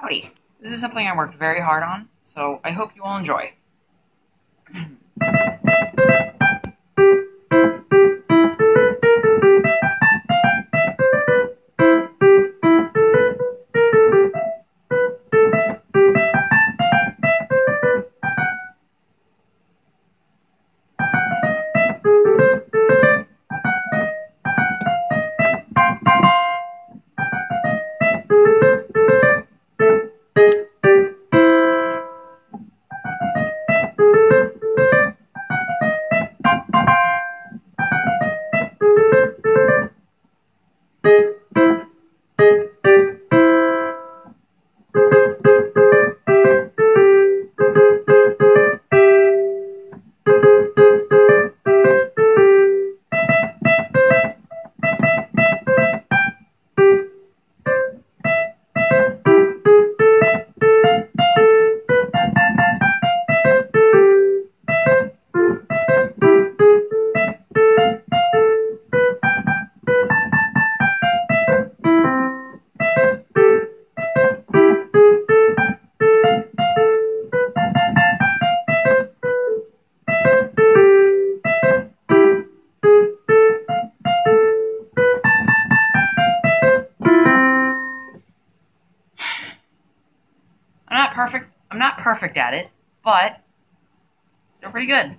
Howdy. This is something I worked very hard on, so I hope you will enjoy. I'm not perfect. I'm not perfect at it, but still pretty good.